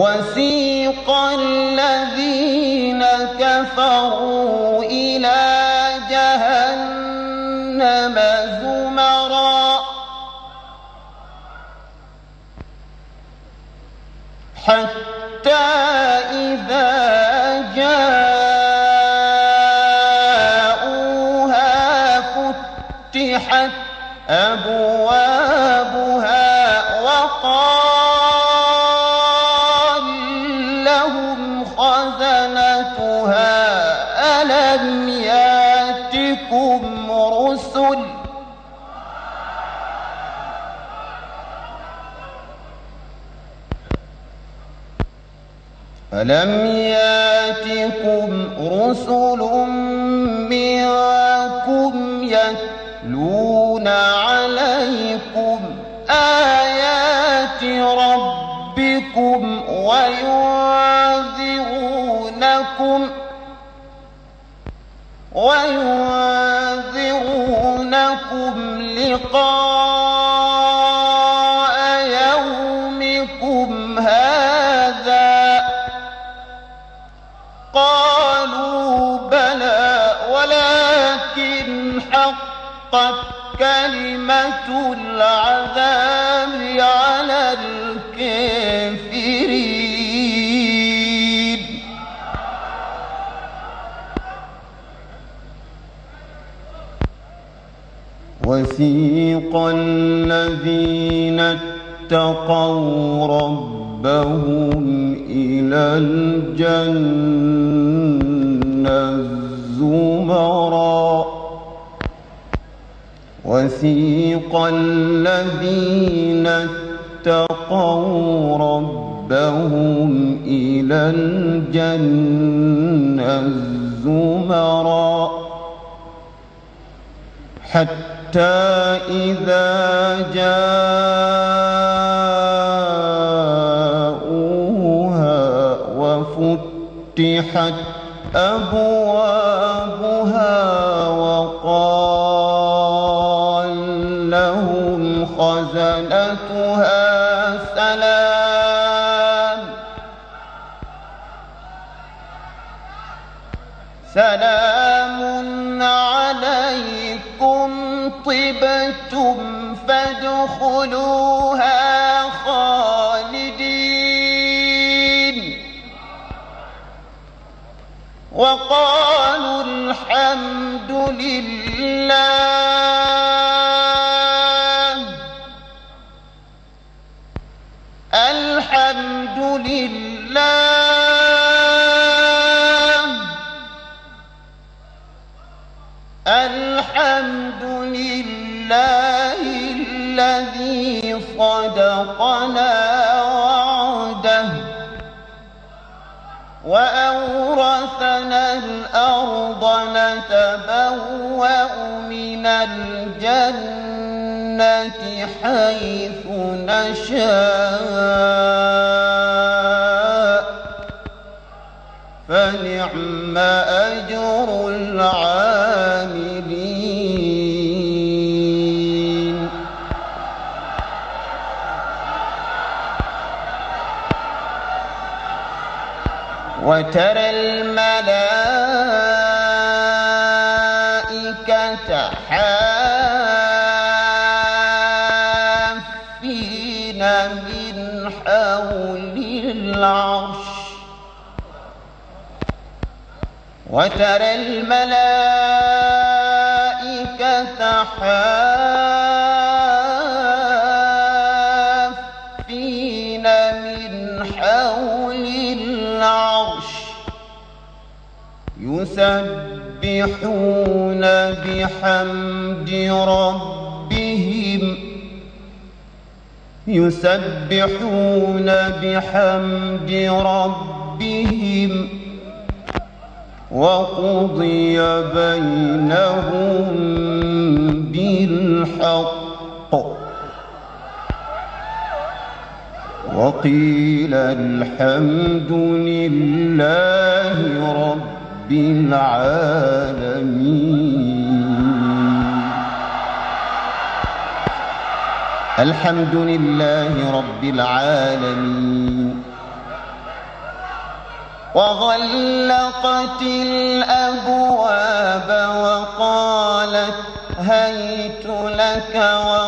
وسيق الذين كفروا إلى جهنم زمرا. حتى إذا جاءوها فتحت أبوابها وقال ألم ياتكم رسل. ألم يأتكم رسل منكم يتلون عليكم آيات ربكم وينذرونكم وينذرونكم لقاء يومكم هذا قالوا بلى ولكن حقت كلمة العذاب وسيق الذين اتقوا ربهم إلى الجنة زمرًا وسيق الذين اتقوا ربهم إلى الجنة زمرا حتى إذا جاءوها وفتحت أبوابها وقال لهم خزنتها سلام. سلام فادخلوها خالدين وقالوا الحمد لله الحمد لله الحمد لله الذي صدقنا وعده وأورثنا الأرض نتبوأ من الجنة حيث نشاء. فنعم أجر العاملين. وترى الملائكة حافين من حول العرش. وترى الملائكة حافين من حول يسبحون بحمد ربهم. يسبحون بحمد ربهم. وقضي بينهم بالحق. وقيل الحمد لله رب العالمين. الحمد لله رب العالمين. وغلقت الأبواب وقالت هيت لك وقالت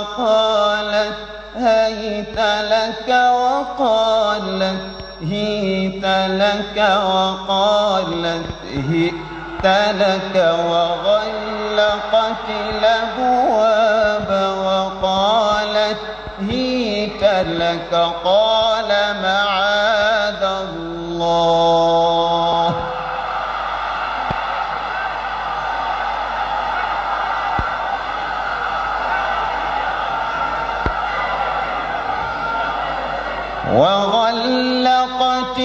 وقالت هيت لك وغلقت الأبواب وقالت هيت لك قال معاذ الله. وغلقت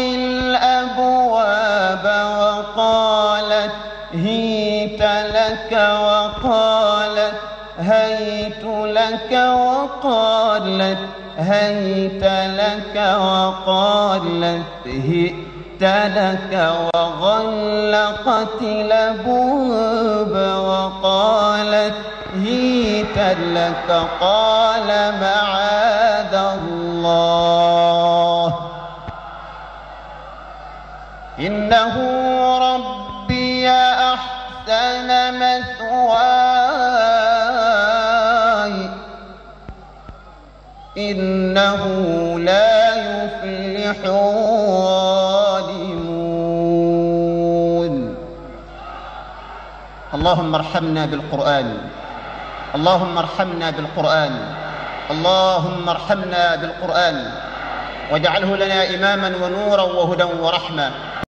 وقالت هيت لك وقالت هئت لك وغلقت الأبواب وقالت هيت لك قال معاذ الله إنه إنه لا يفلح الظالمون. اللهم ارحمنا بالقرآن. اللهم ارحمنا بالقرآن. اللهم ارحمنا بالقرآن. واجعله لنا إماما ونورا وهدى ورحمة.